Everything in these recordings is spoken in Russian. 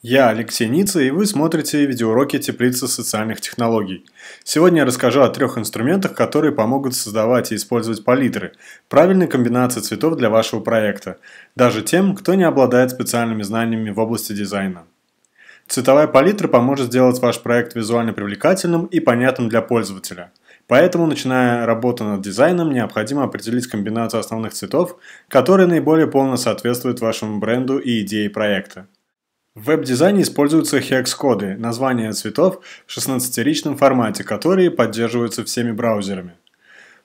Я Алексей Ницца, и вы смотрите видеоуроки теплицы социальных технологий. Сегодня я расскажу о трех инструментах, которые помогут создавать и использовать палитры, правильной комбинации цветов для вашего проекта, даже тем, кто не обладает специальными знаниями в области дизайна. Цветовая палитра поможет сделать ваш проект визуально привлекательным и понятным для пользователя. Поэтому, начиная работу над дизайном, необходимо определить комбинацию основных цветов, которые наиболее полно соответствуют вашему бренду и идее проекта. В веб-дизайне используются хекс-коды, названия цветов в 16-ричном формате, которые поддерживаются всеми браузерами.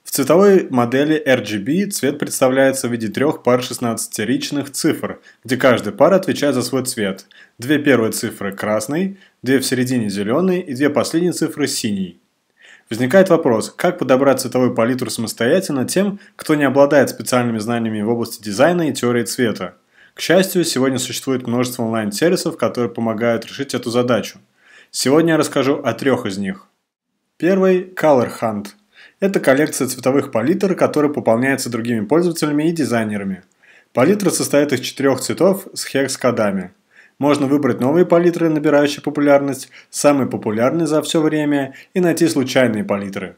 В цветовой модели RGB цвет представляется в виде трех пар 16-ричных цифр, где каждая пара отвечает за свой цвет. Две первые цифры – красный, две в середине – зеленый и две последние цифры – синий. Возникает вопрос, как подобрать цветовую палитру самостоятельно тем, кто не обладает специальными знаниями в области дизайна и теории цвета. К счастью, сегодня существует множество онлайн-сервисов, которые помогают решить эту задачу. Сегодня я расскажу о трех из них. Первый – Color Hunt. Это коллекция цветовых палитр, которая пополняется другими пользователями и дизайнерами. Палитра состоит из четырех цветов с хекс-кодами. Можно выбрать новые палитры, набирающие популярность, самые популярные за все время, и найти случайные палитры.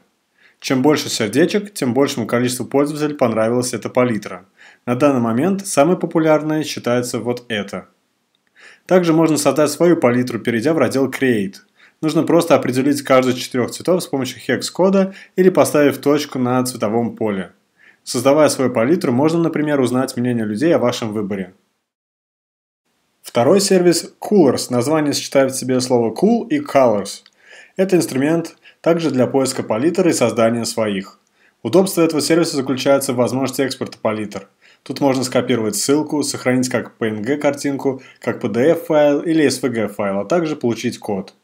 Чем больше сердечек, тем большему количеству пользователей понравилась эта палитра. На данный момент самой популярной считается вот это. Также можно создать свою палитру, перейдя в раздел Create. Нужно просто определить каждый из четырех цветов с помощью хекс-кода или поставив точку на цветовом поле. Создавая свою палитру, можно, например, узнать мнение людей о вашем выборе. Второй сервис – Coolers. Название сочетает в себе слово cool и colors. Это инструмент также для поиска палитр и создания своих. Удобство этого сервиса заключается в возможности экспорта палитр. Тут можно скопировать ссылку, сохранить как PNG картинку, как PDF файл или SVG файл, а также получить код.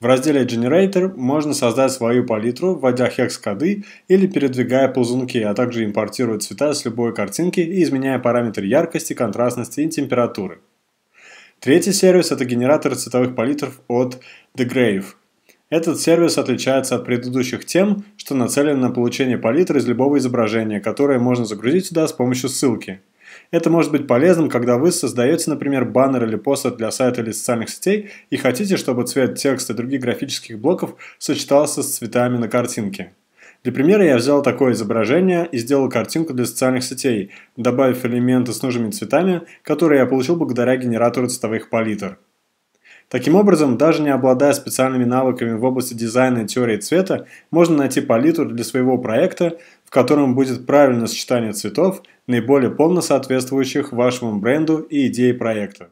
В разделе Generator можно создать свою палитру, вводя хекс-коды или передвигая ползунки, а также импортируя цвета с любой картинки и изменяя параметры яркости, контрастности и температуры. Третий сервис – это генератор цветовых палитр от The Grave. Этот сервис отличается от предыдущих тем, что нацелен на получение палитры из любого изображения, которое можно загрузить сюда с помощью ссылки. Это может быть полезным, когда вы создаете, например, баннер или постер для сайта или социальных сетей и хотите, чтобы цвет текста и других графических блоков сочетался с цветами на картинке. Для примера я взял такое изображение и сделал картинку для социальных сетей, добавив элементы с нужными цветами, которые я получил благодаря генератору цветовых палитр. Таким образом, даже не обладая специальными навыками в области дизайна и теории цвета, можно найти палитру для своего проекта, в котором будет правильное сочетание цветов, наиболее полно соответствующих вашему бренду и идее проекта.